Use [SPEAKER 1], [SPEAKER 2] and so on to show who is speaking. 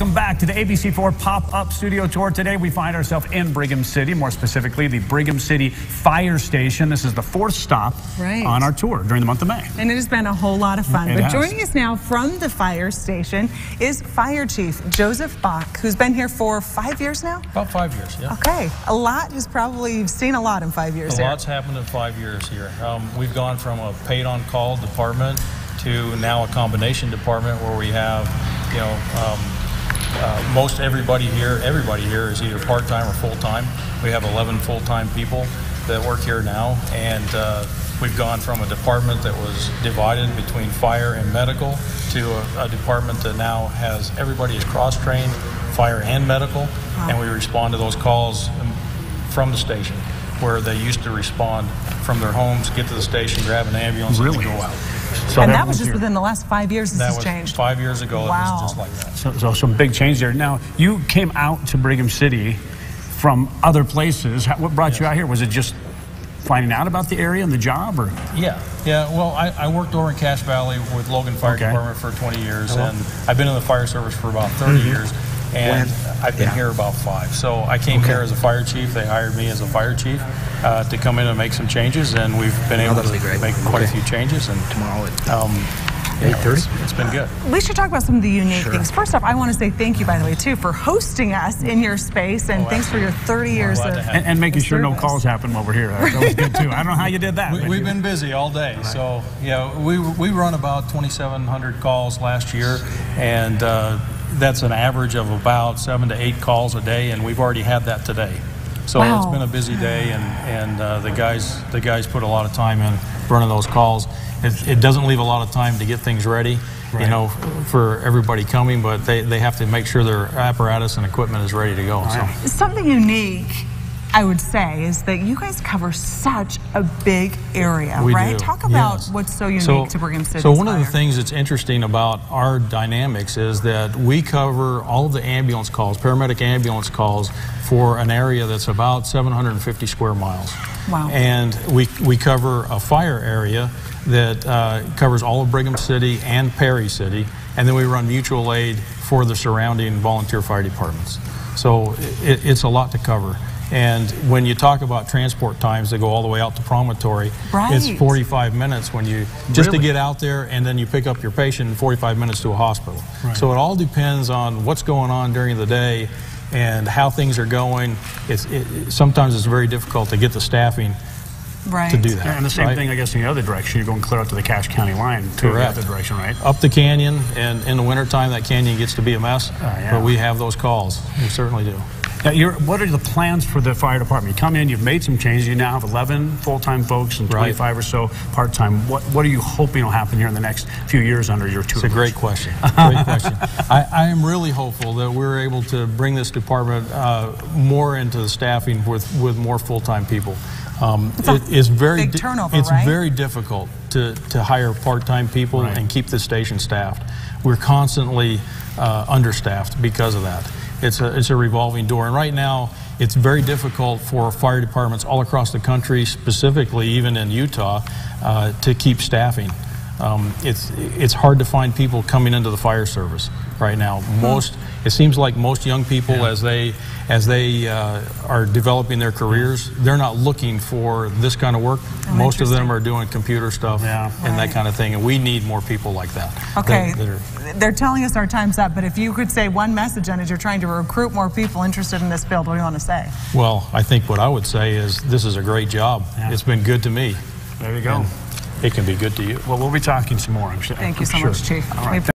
[SPEAKER 1] Welcome back to the ABC4 pop-up studio tour. Today we find ourselves in Brigham City, more specifically the Brigham City Fire Station. This is the fourth stop
[SPEAKER 2] right.
[SPEAKER 1] on our tour during the month of May.
[SPEAKER 2] And it has been a whole lot of fun.
[SPEAKER 1] It
[SPEAKER 2] but
[SPEAKER 1] has.
[SPEAKER 2] joining us now from the fire station is Fire Chief Joseph Bach, who's been here for five years now?
[SPEAKER 3] About five years, yeah.
[SPEAKER 2] Okay, a lot has probably, you've seen a lot in five years
[SPEAKER 3] A
[SPEAKER 2] here.
[SPEAKER 3] lot's happened in five years here. Um, we've gone from a paid-on-call department to now a combination department where we have, you know, um, uh, most everybody here, everybody here is either part-time or full-time. We have 11 full-time people that work here now, and uh, we've gone from a department that was divided between fire and medical to a, a department that now has everybody is cross-trained, fire and medical, and we respond to those calls from the station where they used to respond from their homes, get to the station, grab an ambulance,
[SPEAKER 1] Really?
[SPEAKER 3] and go out.
[SPEAKER 1] So
[SPEAKER 2] and that was just
[SPEAKER 1] here.
[SPEAKER 2] within the last five years this
[SPEAKER 3] That
[SPEAKER 2] has
[SPEAKER 3] was
[SPEAKER 2] changed.
[SPEAKER 3] five years ago. It
[SPEAKER 2] Wow.
[SPEAKER 3] was just like that.
[SPEAKER 1] So, so some big change there. Now, you came out to Brigham City from other places. How- What brought you out here? Was it just finding out about the area and the job, or
[SPEAKER 3] Yeah, yeah. Well, I, I worked over in Cache Valley with Logan Fire
[SPEAKER 1] Okay.
[SPEAKER 3] Department for 20 years, and I've been in the fire service for about 30
[SPEAKER 1] Mm-hmm.
[SPEAKER 3] years, and
[SPEAKER 4] When?
[SPEAKER 3] I've been
[SPEAKER 4] Yeah.
[SPEAKER 3] here about five. So I came here as a fire chief. They hired me as a fire chief uh, to come in and make some changes, and we've been able
[SPEAKER 4] that'll
[SPEAKER 3] to
[SPEAKER 4] be
[SPEAKER 3] make quite a few changes, and
[SPEAKER 4] tomorrow at
[SPEAKER 3] um, you
[SPEAKER 4] 8:30?
[SPEAKER 3] it's- it's been good.
[SPEAKER 2] We should talk about some of the unique
[SPEAKER 4] Sure.
[SPEAKER 2] things. First off, I want to say thank you, by the way, too, for hosting us in your space, and
[SPEAKER 3] Oh,
[SPEAKER 2] thanks for your 30 years of
[SPEAKER 1] and, and making sure no calls happen over here? That was good too. I don't know how you did that.
[SPEAKER 3] We, we've been busy all day, so yeah, we we run about 2,700 calls last year, and uh, that's an average of about seven to eight calls a day, and we've already had that today. So
[SPEAKER 2] Wow.
[SPEAKER 3] it's been a busy day, and and uh, the guys the guys put a lot of time in running those calls. It, it doesn't leave a lot of time to get things ready,
[SPEAKER 1] Right.
[SPEAKER 3] you know, for everybody coming, but they, they have to make sure their apparatus and equipment is ready to go. So.
[SPEAKER 2] Something unique, I would say, is that you guys cover such a big area,
[SPEAKER 3] We
[SPEAKER 2] right?
[SPEAKER 3] do,
[SPEAKER 2] Talk about
[SPEAKER 3] yes.
[SPEAKER 2] what's so unique to Brigham City.
[SPEAKER 3] So one of the things that's interesting about our dynamics is that we cover all of the ambulance calls, paramedic ambulance calls, for an area that's about 750 square miles.
[SPEAKER 2] Wow.
[SPEAKER 3] And we, we cover a fire area that uh, covers all of Brigham City and Perry City, and then we run mutual aid for the surrounding volunteer fire departments. So it, it's a lot to cover. And when you talk about transport times that go all the way out to Promontory,
[SPEAKER 2] Right.
[SPEAKER 3] it's 45 minutes when you just
[SPEAKER 1] Really?
[SPEAKER 3] to get out there and then you pick up your patient in 45 minutes to a hospital.
[SPEAKER 1] Right.
[SPEAKER 3] So it all depends on what's going on during the day and how things are going. It's, it, it- sometimes it's very difficult to get the staffing
[SPEAKER 2] right.
[SPEAKER 3] to do that.
[SPEAKER 1] and the same
[SPEAKER 3] right?
[SPEAKER 1] thing, I guess, in the other direction. You're going clear out to the Cache County line, to
[SPEAKER 3] Correct.
[SPEAKER 1] the other direction, right?
[SPEAKER 3] Up the canyon, and in the wintertime, that canyon gets to be a mess.
[SPEAKER 1] Oh, yeah.
[SPEAKER 3] But we have those calls. We certainly do.
[SPEAKER 1] Now, you're, what are the plans for the fire department? You come in, you've made some changes. You now have 11 full-time folks and
[SPEAKER 3] Right.
[SPEAKER 1] 25 or so part-time. What, what are you hoping will happen here in the next few years under your
[SPEAKER 3] It's
[SPEAKER 1] tutelage?
[SPEAKER 3] a great question. Great question. I, I am really hopeful that we're able to bring this department uh, more into the staffing with, with more full-time people. Um,
[SPEAKER 2] a
[SPEAKER 3] it is very
[SPEAKER 2] big
[SPEAKER 3] di-
[SPEAKER 2] turnover,
[SPEAKER 3] It's
[SPEAKER 2] right?
[SPEAKER 3] very difficult to, to hire part-time people
[SPEAKER 1] Right.
[SPEAKER 3] and keep the station staffed. We're constantly uh, understaffed because of that. It's a, it's a revolving door. And right now, it's very difficult for fire departments all across the country, specifically even in Utah, uh, to keep staffing. Um, it's it's hard to find people coming into the fire service right now. Most it seems like most young people as they as they uh, are developing their careers, they're not looking for this kind of work.
[SPEAKER 2] Oh,
[SPEAKER 3] most of them are doing computer stuff
[SPEAKER 1] Yeah.
[SPEAKER 3] and
[SPEAKER 2] Right.
[SPEAKER 3] that kind of thing, and we need more people like that. that-
[SPEAKER 2] Okay,
[SPEAKER 3] that are-
[SPEAKER 2] they're telling us our time's up, but if you could say one message on as you're trying to recruit more people interested in this field, what do you want to say?
[SPEAKER 3] well, I think what I would say is this is a great job.
[SPEAKER 1] Yeah.
[SPEAKER 3] It's been good to me.
[SPEAKER 1] There you go.
[SPEAKER 3] It can be good to you.
[SPEAKER 1] Well, we'll be talking some more, I'm sure.
[SPEAKER 2] Thank you so
[SPEAKER 1] sure.
[SPEAKER 2] much, Chief.
[SPEAKER 1] All right.
[SPEAKER 2] We